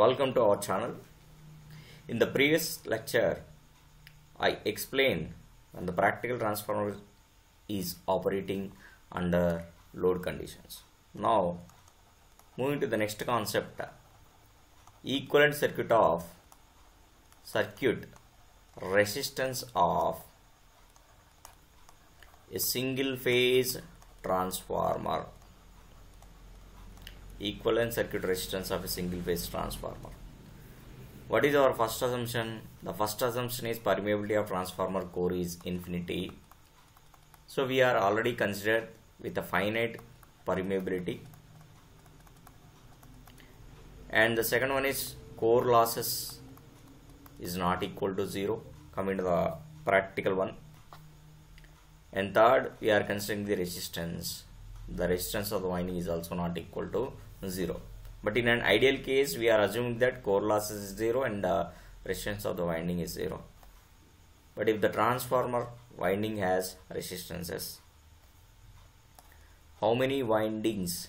Welcome to our channel. In the previous lecture, I explained when the practical transformer is operating under load conditions. Now, moving to the next concept, equivalent circuit of circuit resistance of a single phase transformer equivalent circuit resistance of a single phase transformer. What is our first assumption? The first assumption is permeability of transformer core is infinity. So we are already considered with a finite permeability. And the second one is core losses is not equal to zero. Coming to the practical one. And third we are considering the resistance. The resistance of the winding is also not equal to 0 but in an ideal case we are assuming that core loss is 0 and the resistance of the winding is 0 but if the transformer winding has resistances how many windings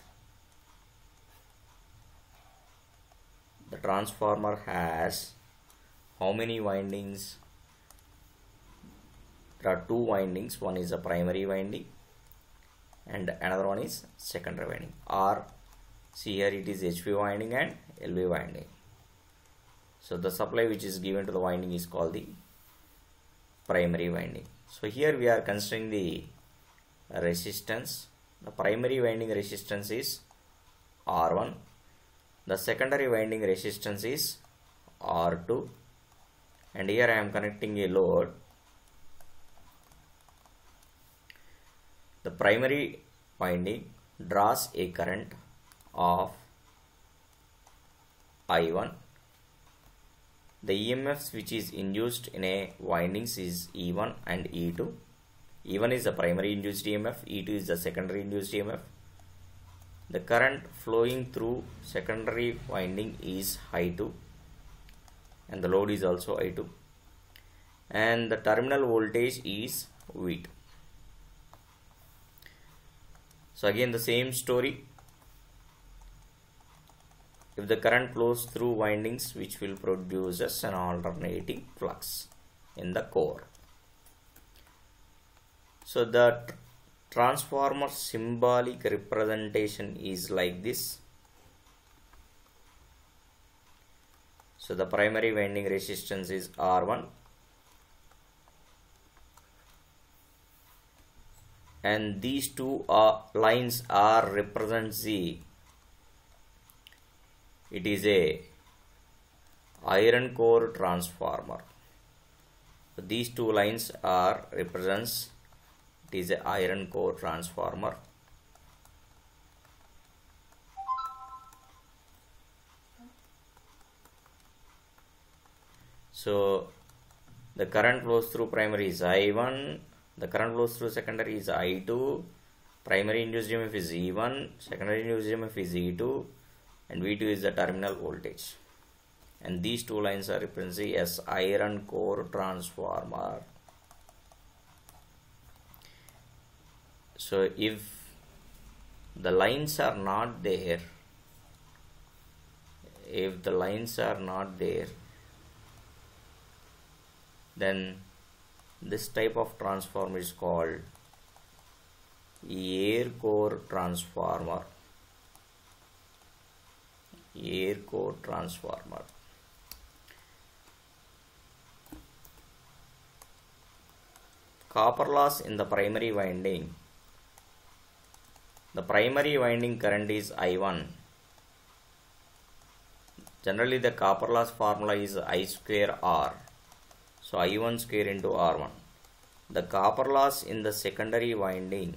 the transformer has how many windings? There are two windings. One is a primary winding and another one is secondary winding. Or see here it is HV winding and LV winding. So the supply which is given to the winding is called the primary winding. So here we are considering the resistance. The primary winding resistance is R1 the secondary winding resistance is R2 and here I am connecting a load. The primary winding draws a current of I1 the EMFs which is induced in a windings is E1 and E2 E1 is the primary induced EMF E2 is the secondary induced EMF the current flowing through secondary winding is I2 and the load is also I2 and the terminal voltage is V2 so again the same story if the current flows through windings which will produce us an alternating flux in the core. So the transformer symbolic representation is like this. So the primary winding resistance is R1 and these two are, lines are represents the it is a iron core transformer. These two lines are represents it is a iron core transformer. So the current flows through primary is i1 the current flows through secondary is i2 primary induced emf is e1 secondary induced emf is e2 and V2 is the terminal voltage. And these two lines are represented as iron core transformer. So if the lines are not there if the lines are not there then this type of transformer is called air core transformer air core transformer. Copper loss in the primary winding. The primary winding current is I1 generally the copper loss formula is I square R. So I1 square into R1 the copper loss in the secondary winding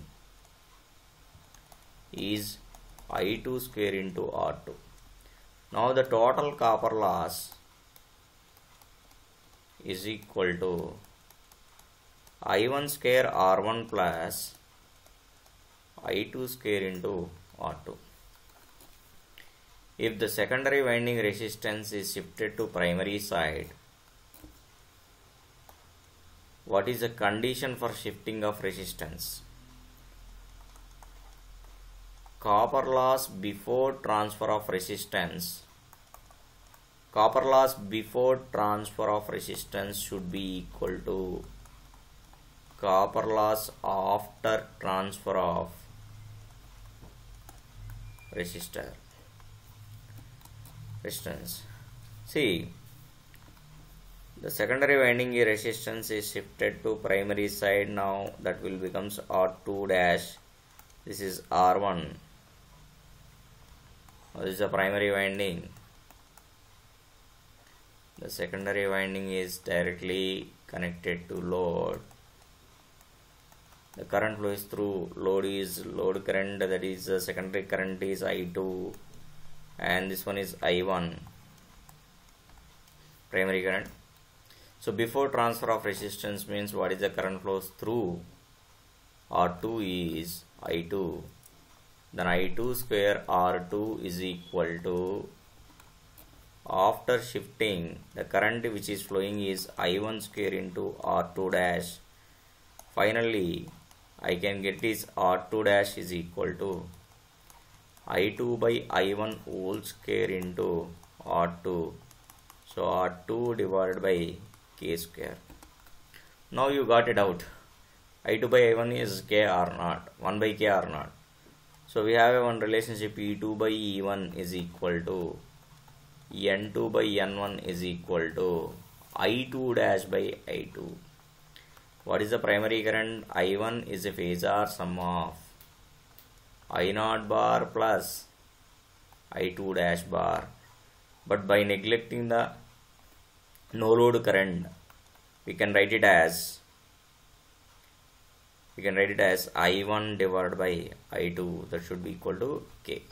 is I2 square into R2 now the total copper loss is equal to I1 square R1 plus I2 square into R2. If the secondary winding resistance is shifted to primary side, what is the condition for shifting of resistance? Copper loss before transfer of resistance. Copper loss before transfer of resistance should be equal to copper loss after transfer of resistor resistance. See the secondary winding resistance is shifted to primary side now that will becomes R2 dash. This is R1 this is the primary winding? The secondary winding is directly connected to load. The current flow is through load is load current that is the secondary current is I2 and this one is I1 primary current. So before transfer of resistance means what is the current flows through? R2 is I2 then I2 square R2 is equal to after shifting the current which is flowing is I1 square into R2 dash. Finally I can get this R2 dash is equal to I2 by I1 whole square into R2 so R2 divided by K square. Now you got it out. I2 by I1 is K R naught. 1 by K R naught so we have one relationship E2 by E1 is equal to N2 by N1 is equal to I2 dash by I2 what is the primary current? I1 is a phasor sum of I0 bar plus I2 dash bar. But by neglecting the no load current we can write it as we can write it as I1 divided by I2 that should be equal to K.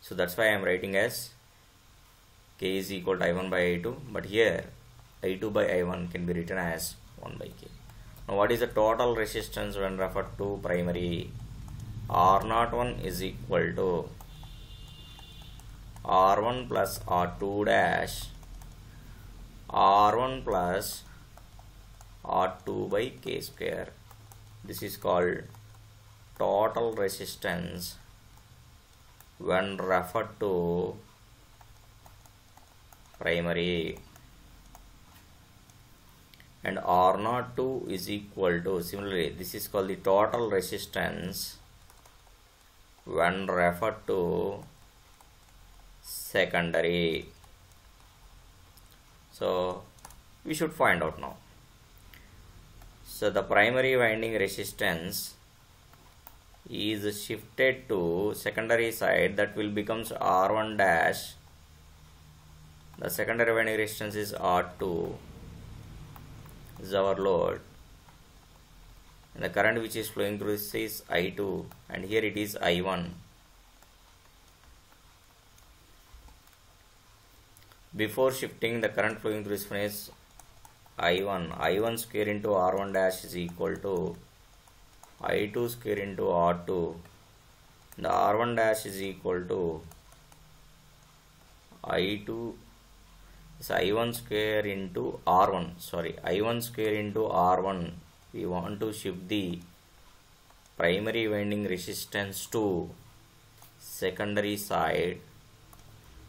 So that's why I am writing as K is equal to I1 by I2 but here I2 by I1 can be written as 1 by K. Now what is the total resistance when referred to primary? R01 is equal to R1 plus R2 dash R1 plus R2 by K square this is called total resistance when referred to primary. And R02 is equal to similarly this is called the total resistance when referred to secondary. So we should find out now so the primary winding resistance is shifted to secondary side that will becomes R1 dash. The secondary winding resistance is R2 is our load. And the current which is flowing through this is I2 and here it is I1 before shifting the current flowing through this is I1 I1 square into R1 dash is equal to I2 square into R2 the R1 dash is equal to I2 is I1 square into R1 sorry I1 square into R1 we want to shift the primary winding resistance to secondary side.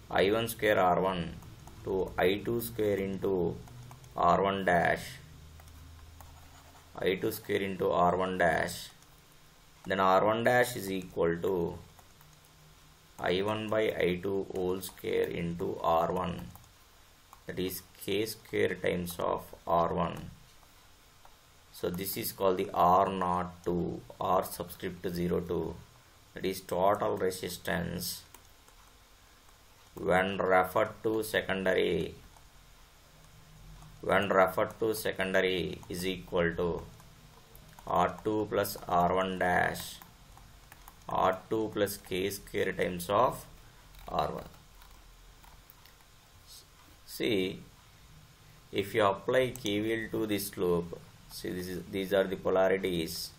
I1 square R1 to I2 square into R1 dash. I2 square into R1 dash. Then R1 dash is equal to I1 by I2 whole square into R1 that is K square times of R1 so this is called the R naught 2 R subscript zero 02 that is total resistance when referred to secondary when referred to secondary is equal to R2 plus R1 dash R2 plus K square times of R1 see if you apply KVL to this loop see this is these are the polarities.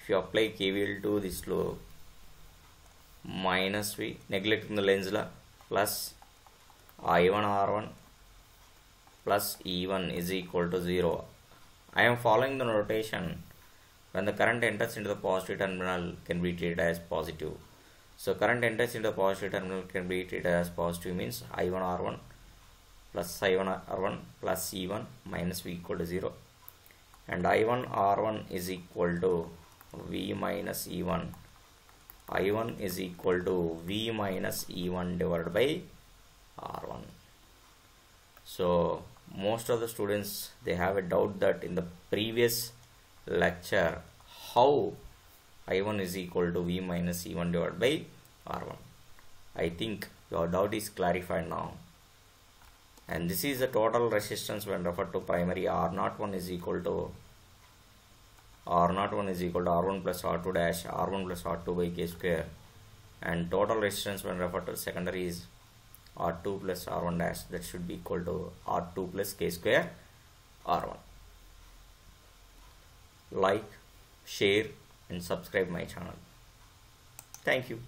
If you apply KVL to this loop minus V neglecting the Lenz law plus I1 R1 plus E1 is equal to 0 I am following the notation. When the current enters into the positive terminal can be treated as positive. So current enters into the positive terminal can be treated as positive means I1 R1 plus I1 R1 plus E1 minus V equal to 0 and I1 R1 is equal to V minus E1 I1 is equal to V minus E1 divided by R1 so most of the students they have a doubt that in the previous lecture how I1 is equal to V minus E1 divided by R1 I think your doubt is clarified now. And this is the total resistance when referred to primary R01 is equal to R01 is equal to R1 plus R2 dash R1 plus R2 by K square. And total resistance when referred to secondary is R2 plus R1 dash that should be equal to R2 plus K square R1 like share and subscribe my channel. Thank you